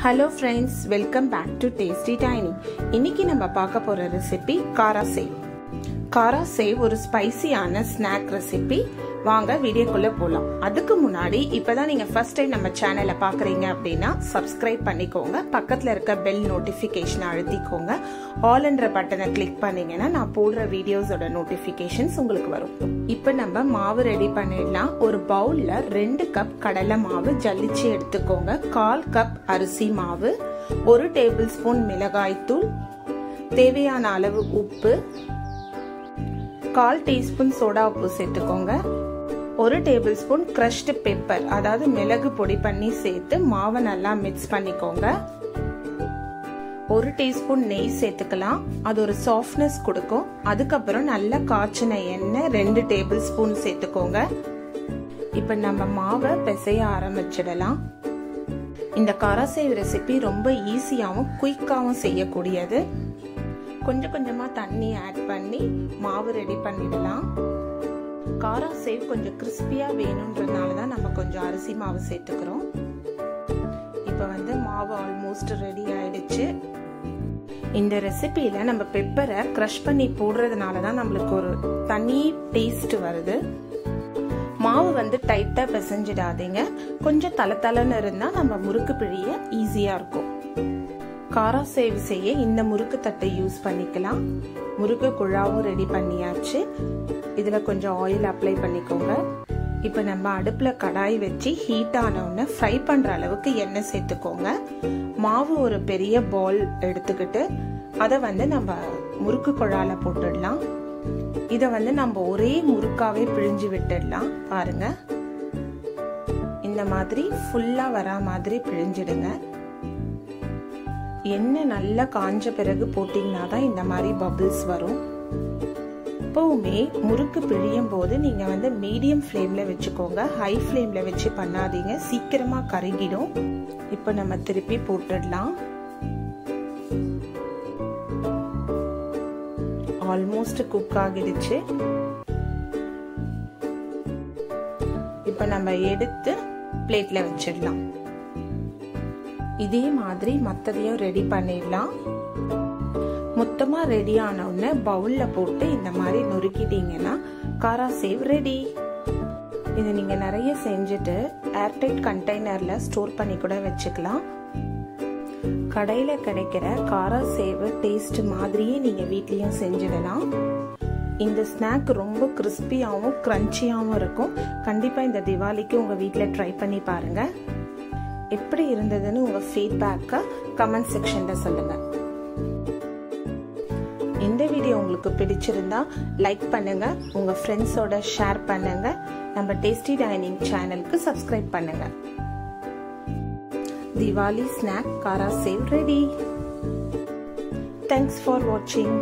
Hello friends welcome back to tasty tiny இன்னைக்கு நம்ம பார்க்க போகிற ரெசிபி காரா சேவ் காரா சேவ் ஒரு ஸ்பைசியான ஸ்நாக் ரெசிபி வாங்க வீடியோக்குள்ள போகலாம் அதுக்கு முன்னாடி இப்பதான் நீங்க ஃபர்ஸ்ட் டைம் நம்ம சேனலை பாக்குறீங்க அப்படின்னா சப்ஸ்கிரைப் பண்ணிக்கோங்க. பக்கத்துல இருக்க பெல் நோட்டிபிகேஷன் அழுத்திக்கோங்க. ஆல்ன்ற பட்டனை கிளிக் பண்ணீங்கன்னா நான் போடுற வீடியோஸோட நோட்டிபிகேஷன்ஸ் உங்களுக்கு வரும். இப்போ நம்ம மாவு ரெடி பண்ணிடலாம். ஒரு பவுல்ல ரெண்டு கப் கடலை மாவு ஜல்லிச்சு எடுத்துக்கோங்க. கால் கப் அரிசி மாவு ஒரு டேபிள் ஸ்பூன் மிளகாய்த்தூள் தேவையான அளவு உப்பு கால் டீஸ்பூன் சோடா உப்பு சேர்த்துக்கோங்க. ஒரு டேபிள் ஸ்பூன் கிரஷ்டு பெப்பர் அதாவது மிளகு பொடி பண்ணி சேர்த்து மாவை நல்லா மிக்ஸ் பண்ணிக்கோங்க. ஒரு டீஸ்பூன் நெய் சேர்த்துக்கலாம். அது ஒரு சாஃப்ட்னஸ் கொடுக்கும். அதுக்கப்புறம் நல்லா காய்ச்சின எண்ணெய் ரெண்டு டேபிள் ஸ்பூன் சேர்த்துக்கோங்க. இப்போ நம்ம மாவை பிசைய ஆரம்பிச்சிடலாம். இந்த காராசேவ் ரெசிபி ரொம்ப ஈஸியாகவும் குயிக்காகவும் செய்யக்கூடியது. கொஞ்சம் கொஞ்சமாக தண்ணி ஆட் பண்ணி மாவு ரெடி பண்ணிடலாம். காரம் சேவ் கொஞ்சம் கிறிஸ்பியாக வேணுன்றதுனால தான் நம்ம கொஞ்சம் அரிசி மாவு சேர்த்துக்கிறோம். இப்போ வந்து மாவு ஆல்மோஸ்ட் ரெடி ஆயிடுச்சு. இந்த ரெசிபியில் நம்ம பெப்பரை க்ரஷ் பண்ணி போடுறதுனால தான் நம்மளுக்கு ஒரு தனி டேஸ்ட் வருது. மாவு வந்து டைட்டாக பிசைஞ்சிடாதீங்க. கொஞ்சம் தலை தலைன்னு இருந்தால் நம்ம முறுக்கு பிழிய ஈஸியாக இருக்கும். காரம் சேவ் செய்ய இந்த முறுக்கு தட்டை யூஸ் பண்ணிக்கலாம். முறுக்கு குழாவும் ரெடி பண்ணியாச்சு. இதில் கொஞ்சம் ஆயில் அப்ளை பண்ணிக்கோங்க. இப்போ நம்ம அடுப்பில் கடாய் வச்சு ஹீட் ஆனவுடனே ஃப்ரை பண்ணுற அளவுக்கு எண்ணெய் சேர்த்துக்கோங்க. மாவு ஒரு பெரிய பால் எடுத்துக்கிட்டு அதை வந்து நம்ம முறுக்கு குழால போட்டுடலாம். இதை வந்து நம்ம ஒரே முறுக்காவே பிழிஞ்சு விட்டுடலாம். பாருங்க. இந்த மாதிரி ஃபுல்லாக வரா மாதிரி பிழிஞ்சிடுங்க. எண்ணெய் நல்லா காஞ்ச பிறகு போட்டிங்கன்னா தான் இந்த மாதிரி பபிள்ஸ் வரும். எப்பவுமே முறுக்கு பிழியும் போது நீங்கள் வந்து மீடியம் ஃப்ளேமில் வச்சுக்கோங்க. ஹை ஃப்ளேமில் வச்சு பண்ணாதீங்க. சீக்கிரமாக கருகிடும். இப்போ நம்ம திருப்பி போட்டுடலாம். ஆல்மோஸ்ட் குக் ஆகிடுச்சு. இப்போ நம்ம எடுத்து பிளேட்டில் வச்சிடலாம். இதே மாதிரி மற்றதையும் ரெடி பண்ணிடலாம். மொத்தமாக ரெடி ஆனவுடனே பவுலில் போட்டு இந்த மாதிரி நொறுக்கிட்டீங்கன்னா காரா சேவ் ரெடி இதை நீங்கள் நிறைய செஞ்சுட்டு ஏர்டைட் கண்டெய்னரில் ஸ்டோர் பண்ணி கூட வச்சுக்கலாம். கடையில் கிடைக்கிற காரா சேவ் டேஸ்ட் மாதிரியே நீங்கள் வீட்லேயும் செஞ்சிடலாம். இந்த ஸ்நாக் ரொம்ப கிறிஸ்பியாகவும் க்ரன்ச்சியாகவும் இருக்கும். கண்டிப்பாக இந்த திவாலிக்கு உங்கள் வீட்டில் ட்ரை பண்ணி பாருங்கள் எப்படி இருந்ததுன்னு உங்கள் ஃபீட்பேக்கை கமெண்ட் செக்ஷனில் சொல்லுங்கள் இந்த வீடியோ உங்களுக்கு பிடிச்சிருந்தா லைக் பண்ணுங்கள் உங்கள் ஃப்ரெண்ட்ஸோட ஷேர் பண்ணுங்கள் நம்ம டேஸ்டி டைனிங் சேனலுக்கு சப்ஸ்கிரைப் பண்ணுங்கள் Diwali snack kara sev ready thanks for வாட்சிங்